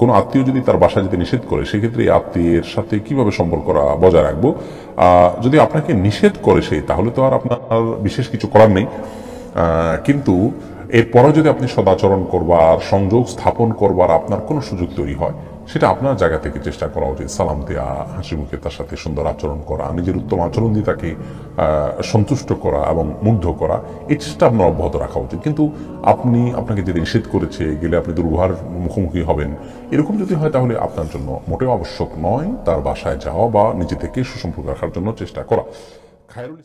কোনো আত্মীয় যদি তার বাসায় যেতে নিষেধ করে, সেক্ষেত্রে এই আত্মীয়ের সাথে কীভাবে সম্পর্ক বজায় রাখব? যদি আপনাকে নিষেধ করে সেই তাহলে তো আর আপনার বিশেষ কিছু করার নেই। কিন্তু এরপরও যদি আপনি সদাচরণ করবার, সংযোগ স্থাপন করবার আপনার কোনো সুযোগ তৈরি হয়, সেটা আপনার জায়গা থেকে চেষ্টা করা উচিত। সালাম দেওয়া হাসি মুখে তার সাথে সুন্দর আচরণ করা, নিজের উত্তম আচরণ দিয়ে তাকে সন্তুষ্ট করা এবং মুগ্ধ করা, এই চেষ্টা আপনার অব্যাহত রাখা উচিত। কিন্তু আপনি আপনাকে যদি নিষেধ করেছে, গেলে আপনি দুর্ভার মুখোমুখি হবেন। এরকম যদি হয় তাহলে আপনার জন্য মোটেও আবশ্যক নয়। তার বাসায় যাওয়া বা নিজে থেকে সুসম্পর্ক রাখার জন্য চেষ্টা করা। খায়রুল